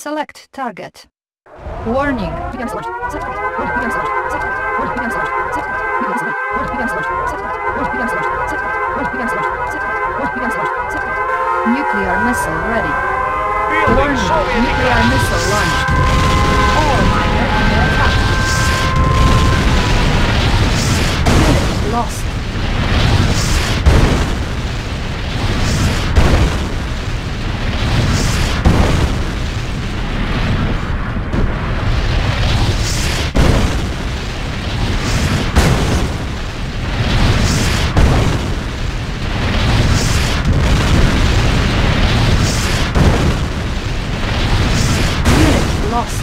Select target. Warning. Nuclear missile ready. Warning. Nuclear missile launched. All. Unit lost. Lost.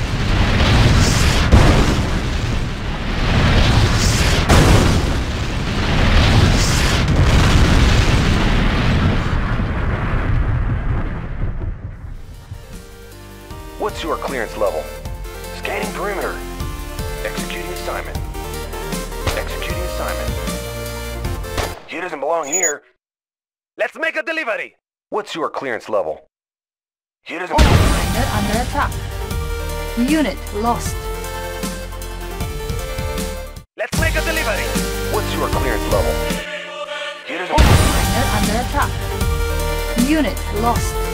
What's your clearance level? Scanning perimeter. Executing assignment. Executing assignment. He doesn't belong here. Let's make a delivery. What's your clearance level? He doesn't Ore miner under attack. Unit lost. Let's make a delivery. What's your clearance level? He doesn't Ore miner under attack. Unit lost.